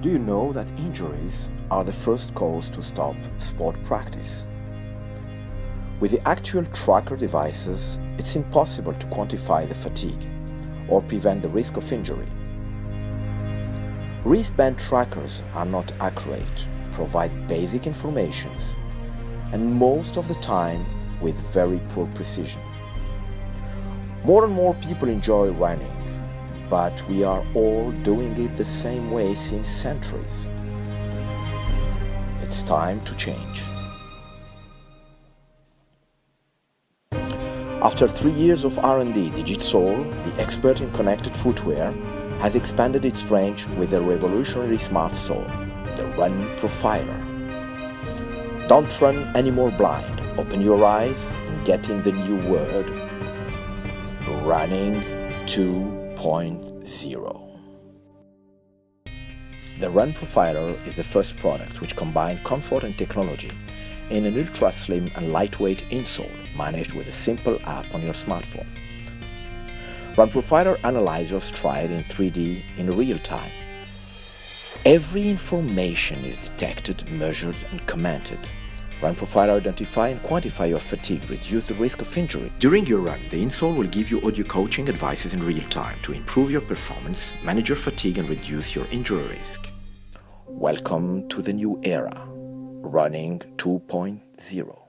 Do you know that injuries are the first cause to stop sport practice? With the actual tracker devices, it's impossible to quantify the fatigue or prevent the risk of injury. Wristband trackers are not accurate, provide basic informations, and most of the time with very poor precision. More and more people enjoy running, but we are all doing it the same way since centuries. It's time to change. After three years of R&D, Digitsole, the expert in connected footwear, has expanded its range with a revolutionary smart sole, the Run Profiler. Don't run anymore blind. Open your eyes and get in the new word, running 2.0. The Run Profiler is the first product which combines comfort and technology in an ultra slim and lightweight insole managed with a simple app on your smartphone. Run Profiler analyzes your stride in 3D in real time. Every information is detected, measured, and commented. Run Profiler identify and quantify your fatigue, reduce the risk of injury. During your run, the insole will give you audio coaching advices in real time to improve your performance, manage your fatigue, and reduce your injury risk. Welcome to the new era, running 2.0.